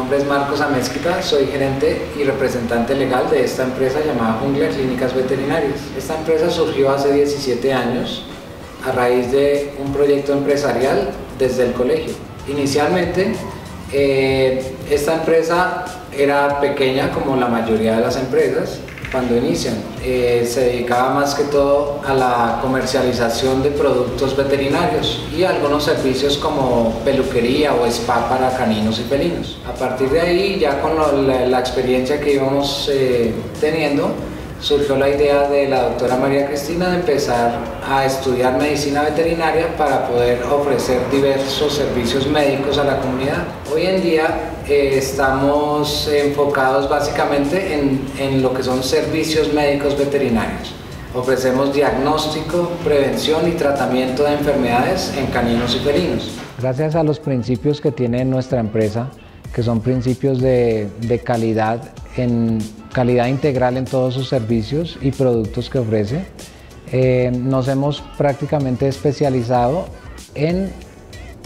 nombre es Marcos Amezquita, soy gerente y representante legal de esta empresa llamada Jungla Clínicas Veterinarias. Esta empresa surgió hace 17 años a raíz de un proyecto empresarial desde el colegio. Inicialmente, eh, esta empresa era pequeña como la mayoría de las empresas, cuando inician. Eh, se dedicaba más que todo a la comercialización de productos veterinarios y algunos servicios como peluquería o spa para caninos y felinos. A partir de ahí, ya con la, experiencia que íbamos eh, teniendo, surgió la idea de la doctora María Cristina de empezar a estudiar medicina veterinaria para poder ofrecer diversos servicios médicos a la comunidad. Hoy en día eh, estamos enfocados básicamente en, en lo que son servicios médicos veterinarios. Ofrecemos diagnóstico, prevención y tratamiento de enfermedades en caninos y felinos. Gracias a los principios que tiene nuestra empresa, que son principios de, de calidad en calidad integral en todos sus servicios y productos que ofrece. Eh, nos hemos prácticamente especializado en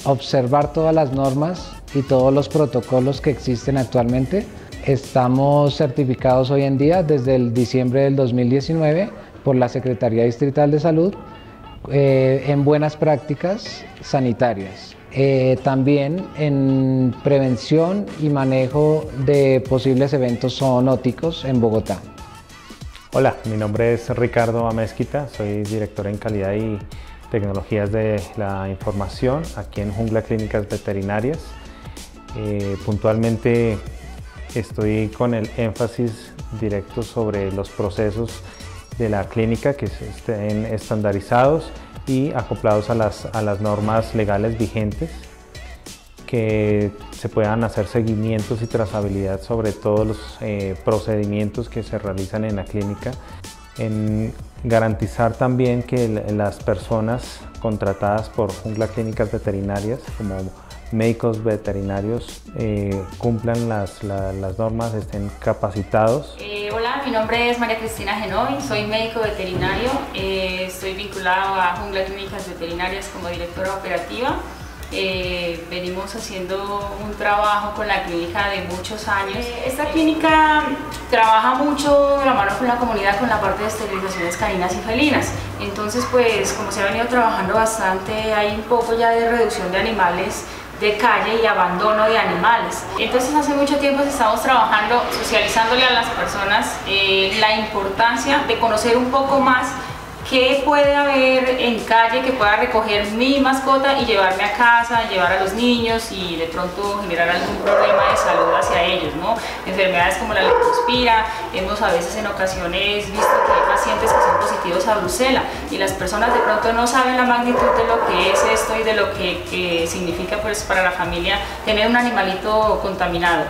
observar todas las normas y todos los protocolos que existen actualmente. Estamos certificados hoy en día desde el diciembre del 2019 por la Secretaría Distrital de Salud eh, en buenas prácticas sanitarias. Eh, también en prevención y manejo de posibles eventos zoonóticos en Bogotá. Hola, mi nombre es Ricardo Amezquita, soy director en calidad y tecnologías de la información aquí en Jungla Clínicas Veterinarias. Eh, puntualmente estoy con el énfasis directo sobre los procesos de la clínica que estén estandarizados y acoplados a las, a las normas legales vigentes, que se puedan hacer seguimientos y trazabilidad sobre todos los eh, procedimientos que se realizan en la clínica, en garantizar también que las personas contratadas por Jungla Clínicas Veterinarias, como médicos veterinarios eh, cumplan las, las, normas, estén capacitados. Eh, hola, mi nombre es María Cristina Genoy, soy médico veterinario, eh, estoy vinculado a Jungla Clínicas Veterinarias como directora operativa. venimos haciendo un trabajo con la clínica de muchos años. esta clínica trabaja mucho de la mano con la comunidad con la parte de esterilizaciones caninas y felinas. Entonces, pues como se ha venido trabajando bastante, hay un poco ya de reducción de animales de calle y abandono de animales. Entonces hace mucho tiempo estamos trabajando, socializándole a las personas eh, la importancia de conocer un poco más ¿Qué puede haber en calle que pueda recoger mi mascota y llevarme a casa, llevar a los niños y de pronto generar algún problema de salud hacia ellos? ¿no? Enfermedades como la leptospira, hemos a veces en ocasiones visto que hay pacientes que son positivos a brucela y las personas de pronto no saben la magnitud de lo que es esto y de lo que, significa pues, para la familia tener un animalito contaminado,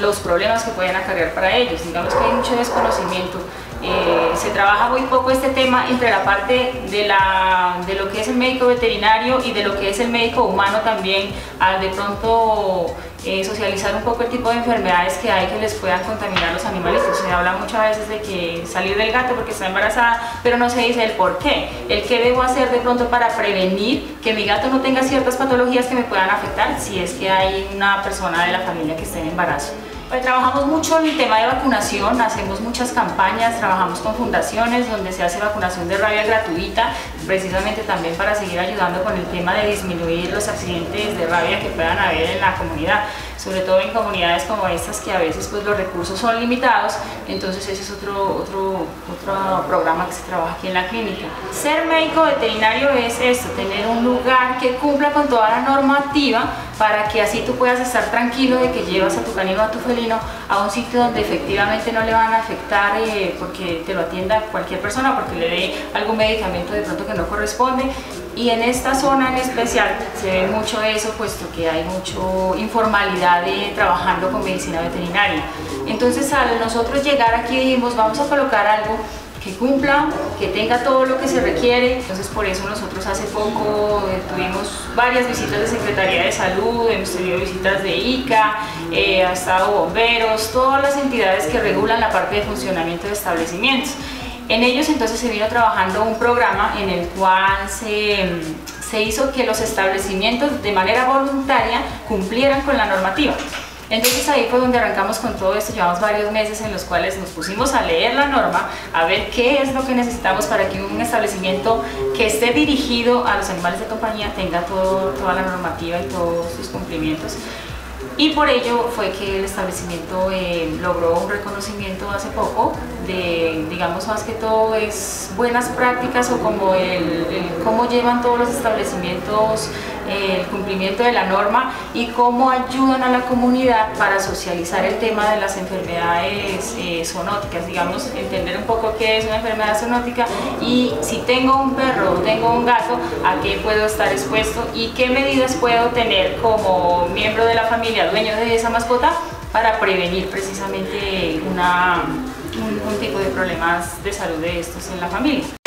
los problemas que pueden acarrear para ellos. Digamos que hay mucho desconocimiento. Eh, se trabaja muy poco este tema entre la parte de, la, de lo que es el médico veterinario y de lo que es el médico humano también, al de pronto eh, socializar un poco el tipo de enfermedades que hay que les puedan contaminar los animales. Se habla muchas veces de que salir del gato porque está embarazada, pero no se dice el por qué, el qué debo hacer de pronto para prevenir que mi gato no tenga ciertas patologías que me puedan afectar si es que hay una persona de la familia que esté en embarazo. Pues trabajamos mucho en el tema de vacunación, hacemos muchas campañas, trabajamos con fundaciones donde se hace vacunación de rabia gratuita, precisamente también para seguir ayudando con el tema de disminuir los accidentes de rabia que puedan haber en la comunidad sobre todo en comunidades como estas que a veces pues los recursos son limitados, entonces ese es otro, otro, otro programa que se trabaja aquí en la clínica. Ser médico veterinario es esto, tener un lugar que cumpla con toda la normativa para que así tú puedas estar tranquilo de que llevas a tu canino a tu felino a un sitio donde efectivamente no le van a afectar eh, porque te lo atienda cualquier persona, porque le dé algún medicamento de pronto que no corresponde y en esta zona en especial se ve mucho eso, puesto que hay mucho informalidad de trabajando con medicina veterinaria. Entonces al nosotros llegar aquí dijimos vamos a colocar algo que cumpla, que tenga todo lo que se requiere. Entonces por eso nosotros hace poco eh, tuvimos varias visitas de Secretaría de Salud, hemos tenido visitas de ICA, eh, ha estado bomberos, todas las entidades que regulan la parte de funcionamiento de establecimientos. En ellos entonces se vino trabajando un programa en el cual se, se hizo que los establecimientos de manera voluntaria cumplieran con la normativa. Entonces ahí fue donde arrancamos con todo esto, llevamos varios meses en los cuales nos pusimos a leer la norma, a ver qué es lo que necesitamos para que un establecimiento que esté dirigido a los animales de compañía tenga todo, toda la normativa y todos sus cumplimientos. Y por ello fue que el establecimiento eh, logró un reconocimiento hace poco de, digamos más que todo, es buenas prácticas o como el, cómo llevan todos los establecimientos el cumplimiento de la norma y cómo ayudan a la comunidad para socializar el tema de las enfermedades eh, zoonóticas, digamos, entender un poco qué es una enfermedad zoonótica y si tengo un perro o tengo un gato, a qué puedo estar expuesto y qué medidas puedo tener como miembro de la familia, dueño de esa mascota, para prevenir precisamente una, un, un tipo de problemas de salud de estos en la familia.